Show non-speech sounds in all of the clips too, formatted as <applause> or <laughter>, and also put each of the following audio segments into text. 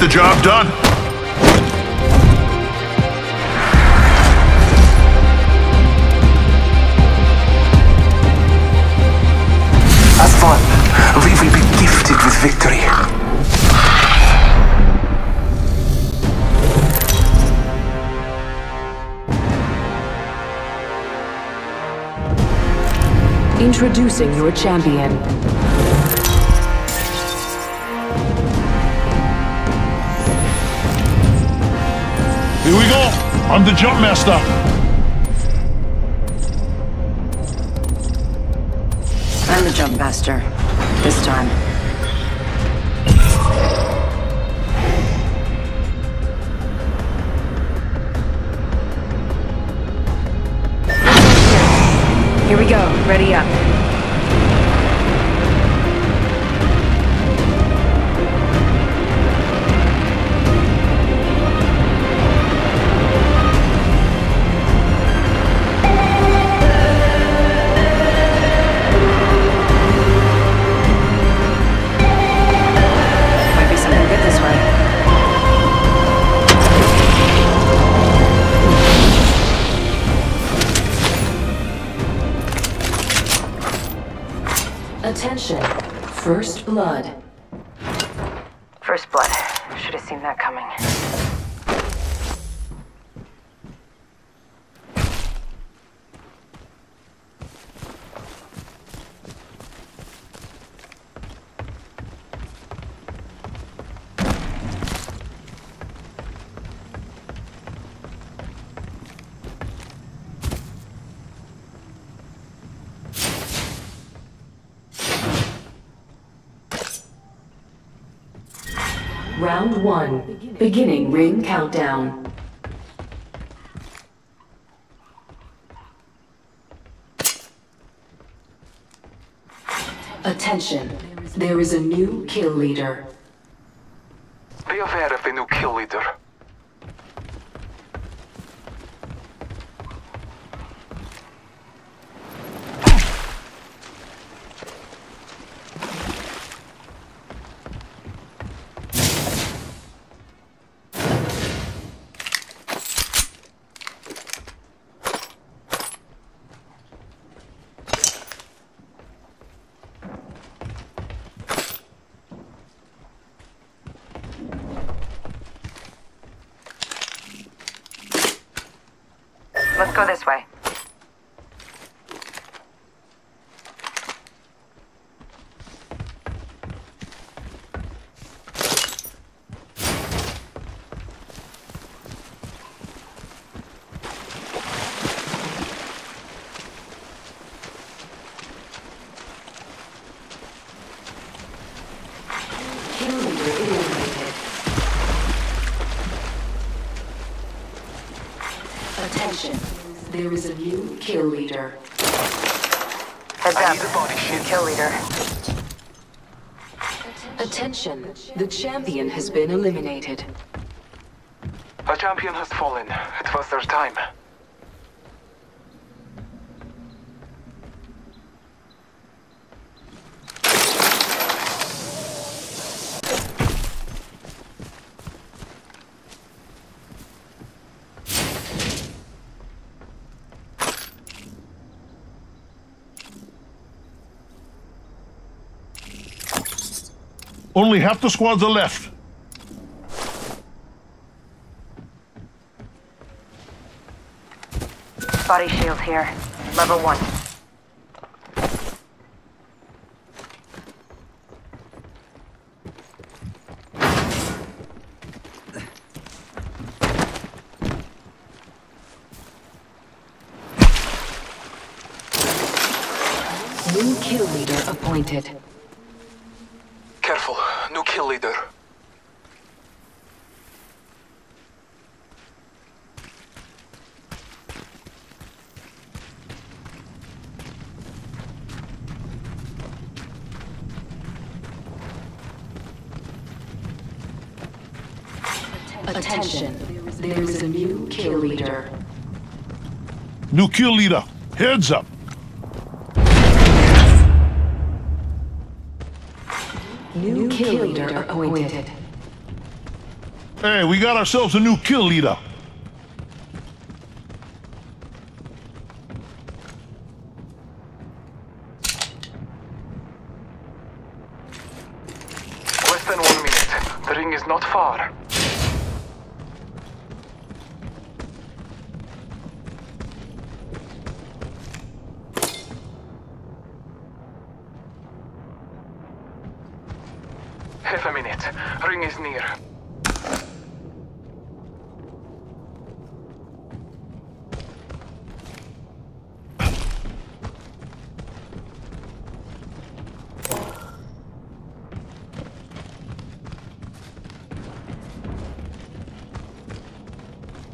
Let's get the job done. Have fun. We will be gifted with victory. Introducing your champion. I'm the jump master. I'm the jump master. This time. Here we go. Ready up. Attention. First blood. First blood. Should have seen that coming. Round one. Beginning ring countdown. Attention. There is a new kill leader. Be aware of the new kill leader. Go this way. Kill leader eliminated. Attention. There is a new kill leader. Heads up. need a body shield. Kill leader. Attention. The champion has been eliminated. A champion has fallen. It was their time. Only half the squads are left. Body shield here. Level one. New kill leader appointed. Careful. New kill leader. Attention. There is a new kill leader. New kill leader. Heads up. New kill leader appointed. Hey, we got ourselves a new kill leader. Less than one minute. The ring is not far. Half a minute. Ring is near.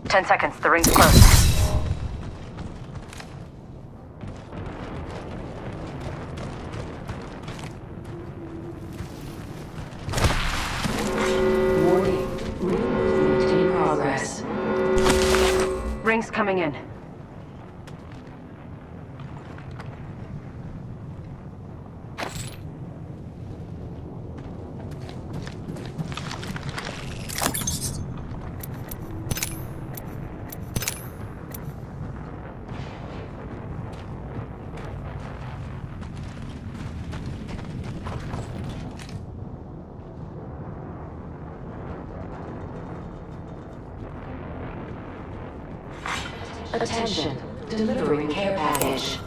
Ten seconds. The ring's close. Attention. Delivering care package.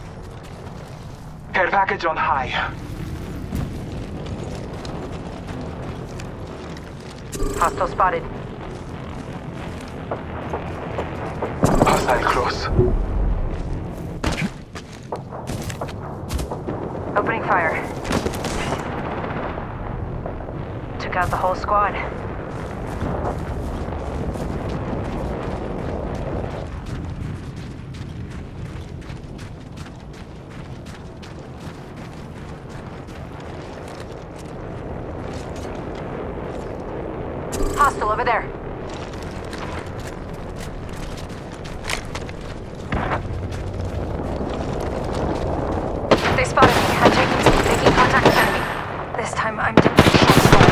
Care package on high. Hostile spotted. Hostile close. Opening fire. Took out the whole squad. Hostile over there. They spotted me. I'm taking, making contact with enemy. This time I'm deploying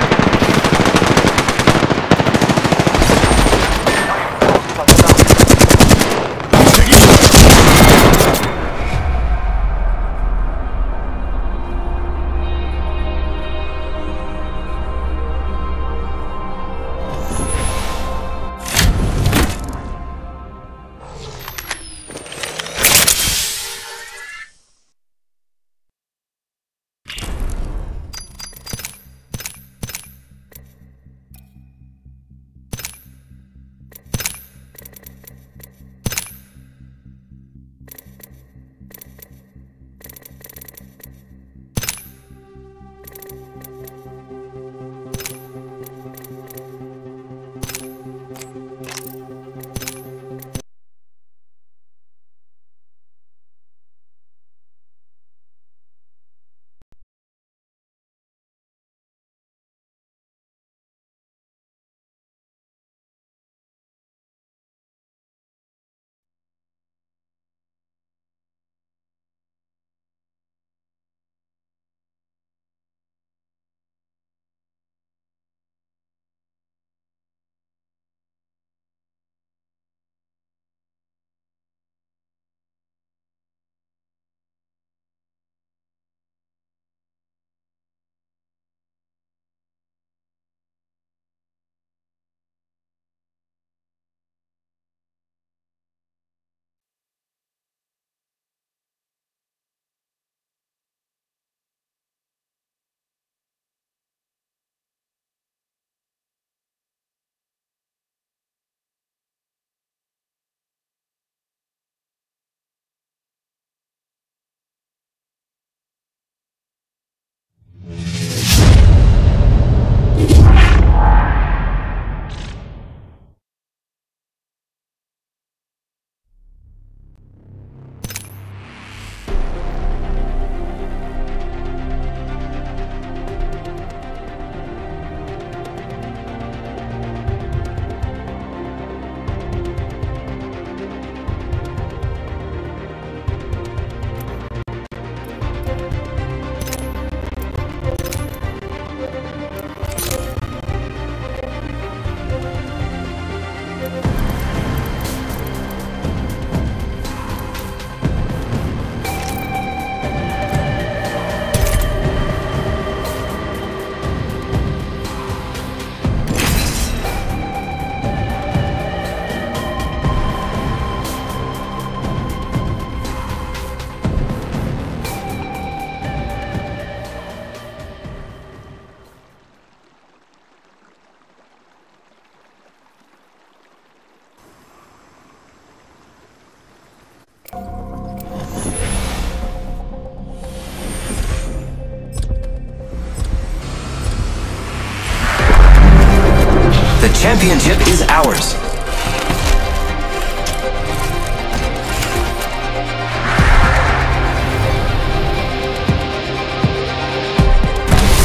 championship is ours.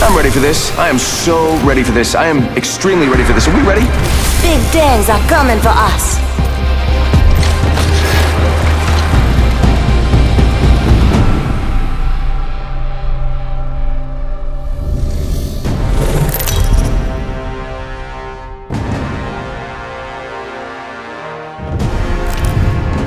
I'm ready for this. I am so ready for this. I am extremely ready for this. Are we ready? Big things are coming for us.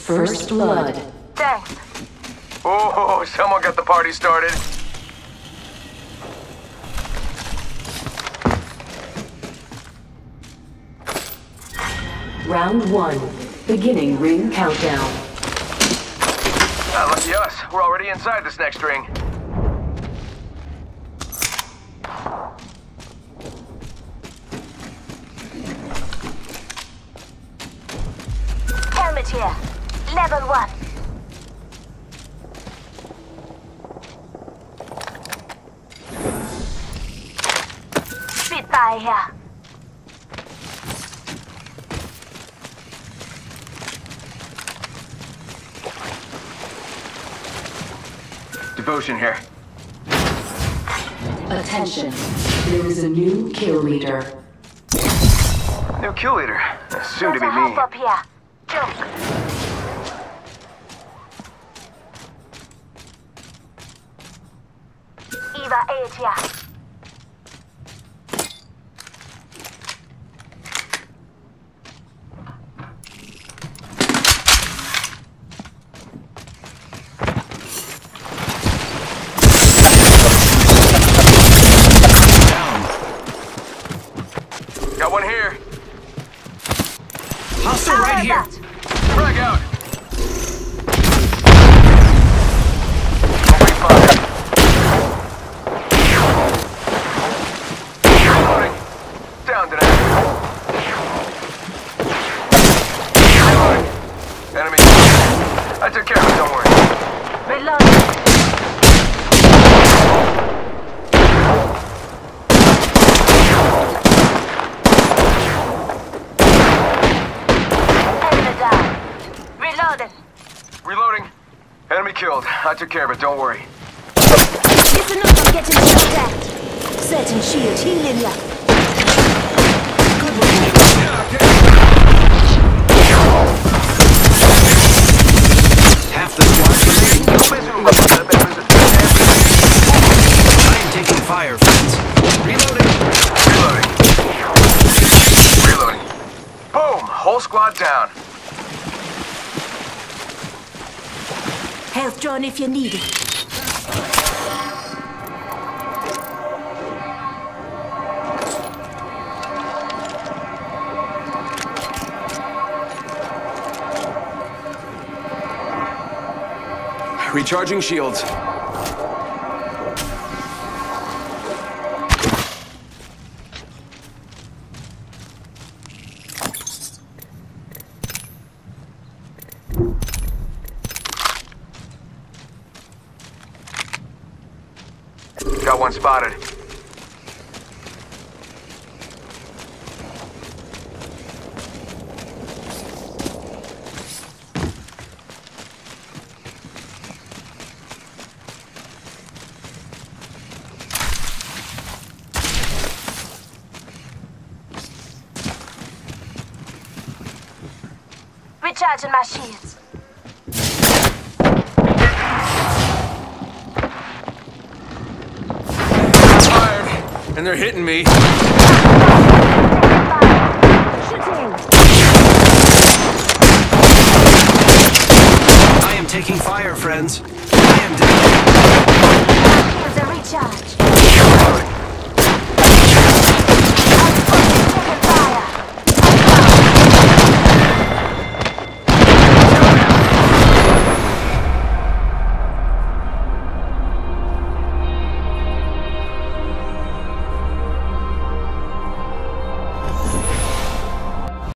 First blood. Thanks. Oh, <laughs> someone got the party started. Round one. Beginning ring countdown. Ah, lucky us. We're already inside this next ring. Helmet here. Level one. Spitfire here. Devotion here. Attention. There is a new kill leader. New kill leader. Soon to There's be a me. up here. Jump. Eva 8. Got one here. Hostile right here. Frag out. Opening fire. Reloading. Down today. Reloading. Enemy. I took care of it, don't worry. Reload. Enemy down. Reloading. Reloading. Enemy killed. I took care of it, don't worry. Listen up, I'm getting shot at. Certain shield healing ya. Half the squad. I am taking fire, friends. Reloading. Reloading. Reloading. Boom! Whole squad down. Health drone if you need it. Recharging shields. Got one spotted. Recharging my shields. And they're hitting me. I am taking fire, friends. I am dead. Here's a recharge.